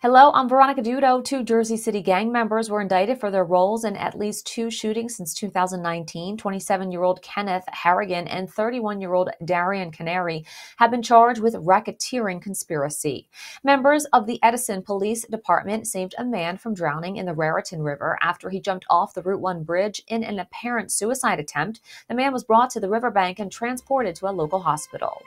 Hello, I'm Veronica Dudo. Two Jersey City gang members were indicted for their roles in at least two shootings since 2019. 27 year old Kenneth Harrigan and 31 year old Darian Canary have been charged with racketeering conspiracy. Members of the Edison Police Department saved a man from drowning in the Raritan River after he jumped off the Route 1 bridge in an apparent suicide attempt. The man was brought to the riverbank and transported to a local hospital.